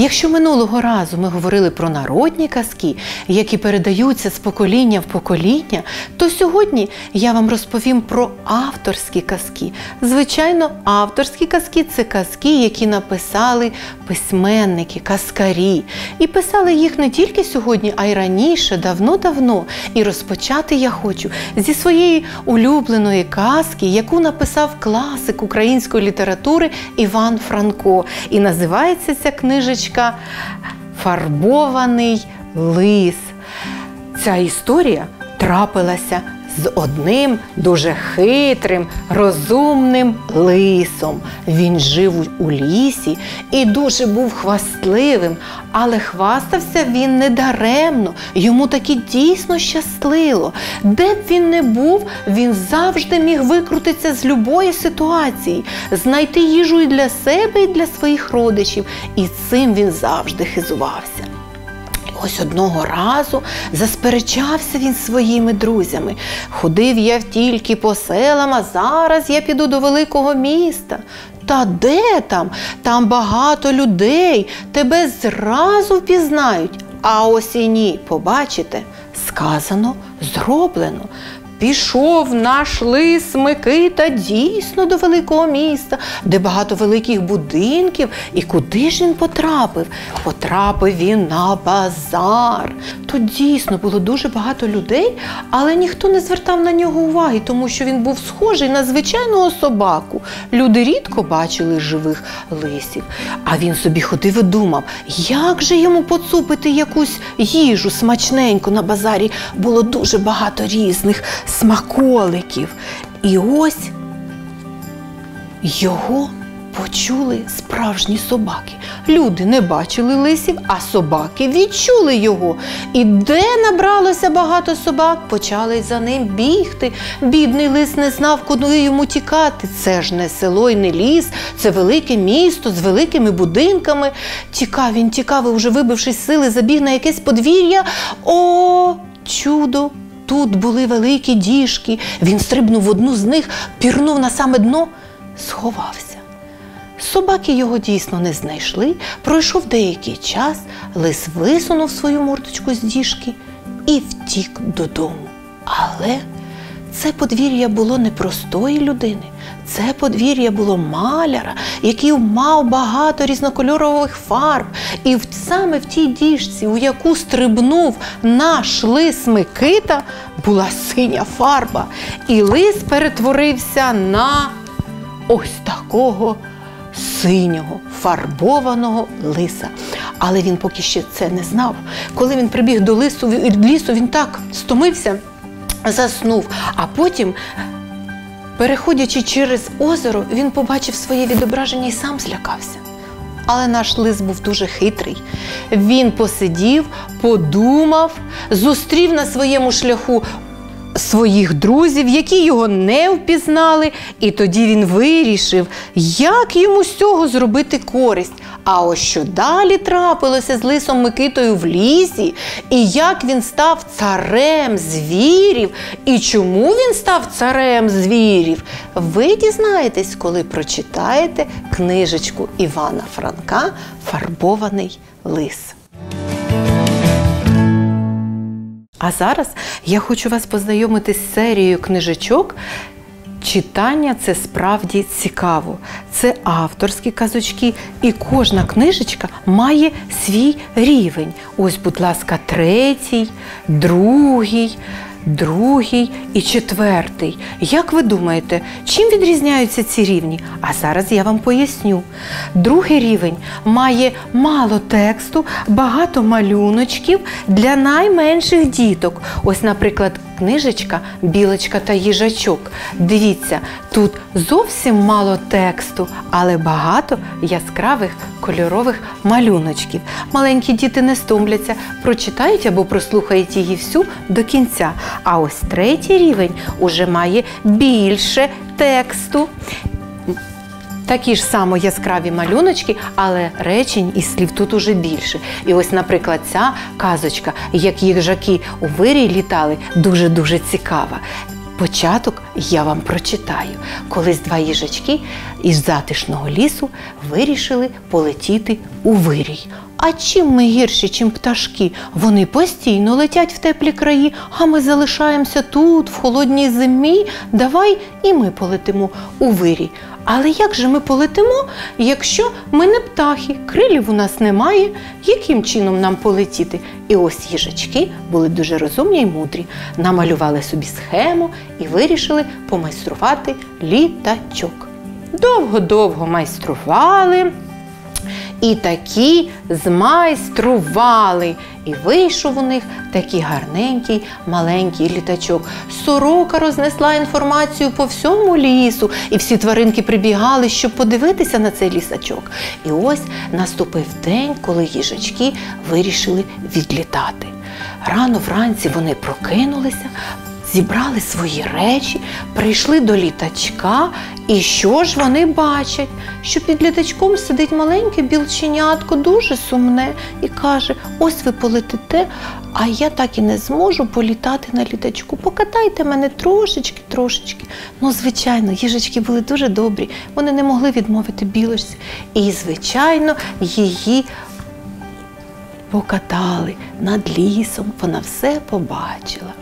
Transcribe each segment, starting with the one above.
Якщо минулого разу ми говорили про народні казки, які передаються з покоління в покоління, то сьогодні я вам розповім про авторські казки. Звичайно, авторські казки це казки, які написали письменники, казкарі. І писали їх не тільки сьогодні, а й раніше, давно-давно. І розпочати я хочу зі своєї улюбленої казки, яку написав класик української літератури Іван Франко. І називається ця книжечка Фарбований лис. Ця історія трапилася з одним дуже хитрим, розумним лисом. Він жив у лісі і дуже був хвастливим, але хвастався він недаремно. Йому таки дійсно щасливо. Де б він не був, він завжди міг викрутитися з любої ситуації, знайти їжу і для себе, і для своїх родичів. І цим він завжди хизувався. Ось одного разу засперечався він своїми друзями. Ходив я тільки по селам, а зараз я піду до великого міста. Та де там? Там багато людей, тебе зразу впізнають. А ось і ні, побачите, сказано, зроблено. Пішов наш лис Микита дійсно до великого міста, де багато великих будинків. І куди ж він потрапив? Потрапив він на базар. Тут дійсно було дуже багато людей, але ніхто не звертав на нього уваги, тому що він був схожий на звичайного собаку. Люди рідко бачили живих лисів. А він собі ходив і думав, як же йому поцупити якусь їжу смачненьку на базарі. Було дуже багато різних смаколиків. І ось його почули справжні собаки. Люди не бачили лисів, а собаки відчули його. І де набралося багато собак, почали за ним бігти. Бідний лис не знав, куди йому тікати. Це ж не село і не ліс, це велике місто з великими будинками. Тікав він, тікав, і вже вибившись сили, забіг на якесь подвір'я. О, чудо! Тут були великі діжки. Він стрибнув в одну з них, пірнув на саме дно, сховався. Собаки його дійсно не знайшли. Пройшов деякий час, лис висунув свою мордочку з діжки і втік додому. Але це подвір'я було не простої людини. Це подвір'я було маляра, який мав багато різнокольорових фарб. І саме в тій діжці, у яку стрибнув наш лис Микита, була синя фарба. І лис перетворився на ось такого синього фарбованого лиса. Але він поки ще це не знав. Коли він прибіг до лису, лісу, він так стомився, заснув, а потім. Переходячи через озеро, він побачив своє відображення і сам злякався. Але наш лис був дуже хитрий. Він посидів, подумав, зустрів на своєму шляху своїх друзів, які його не впізнали, і тоді він вирішив, як йому з цього зробити користь. А ось що далі трапилося з лисом Микитою в лісі, і як він став царем звірів, і чому він став царем звірів, ви дізнаєтесь, коли прочитаєте книжечку Івана Франка Фарбований лис. А зараз я хочу вас познайомити з серією книжечок. Читання це справді цікаво. Це авторські казочки, і кожна книжечка має свій рівень. Ось, будь ласка, третій, другий, другий і четвертий. Як ви думаєте, чим відрізняються ці рівні? А зараз я вам поясню. Другий рівень має мало тексту, багато малюночків для найменших діток. Ось, наприклад, книжечка Білочка та їжачок. Дивіться, тут зовсім мало тексту, але багато яскравих кольорових малюночків. Маленькі діти не стомляться, прочитають або прослухають її всю до кінця. А ось третій рівень уже має більше тексту. Такі ж само яскраві малюночки, але речень і слів тут уже більше. І ось, наприклад, ця казочка, як їжаки у вирій літали, дуже-дуже цікава. Початок я вам прочитаю. Колись два їжачки із затишного лісу вирішили полетіти у вирій. А чим ми гірші, чим пташки? Вони постійно летять в теплі краї, а ми залишаємося тут, в холодній зимі. Давай і ми полетимо у вирій. Але як же ми полетимо, якщо ми не птахи, крилів у нас немає, яким чином нам полетіти? І ось їжачки були дуже розумні й мудрі, намалювали собі схему і вирішили помайструвати літачок. Довго-довго майстрували. І такі змайстрували. І вийшов у них такий гарненький маленький літачок. Сорока рознесла інформацію по всьому лісу, і всі тваринки прибігали, щоб подивитися на цей лісачок. І ось наступив день, коли їжачки вирішили відлітати. Рано вранці вони прокинулися, зібрали свої речі, прийшли до літачка, і що ж вони бачать? Що під літачком сидить маленьке білченятко, дуже сумне, і каже: ось ви полетите, а я так і не зможу політати на літачку. Покатайте мене трошечки, трошечки. Ну, звичайно, їжачки були дуже добрі, вони не могли відмовити білочці. І, звичайно, її покатали над лісом, вона все побачила.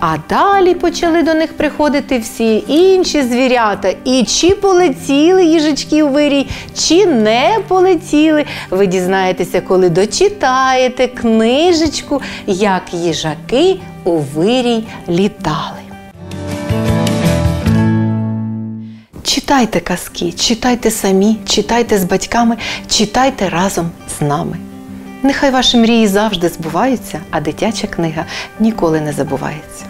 А далі почали до них приходити всі інші звірята. І чи полетіли їжачки у вирій, чи не полетіли. Ви дізнаєтеся, коли дочитаєте книжечку, як їжаки у вирій літали. Читайте казки, читайте самі, читайте з батьками, читайте разом з нами. Нехай ваші мрії завжди збуваються, а дитяча книга ніколи не забувається.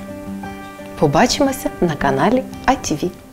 Побачимося на каналі АТВ.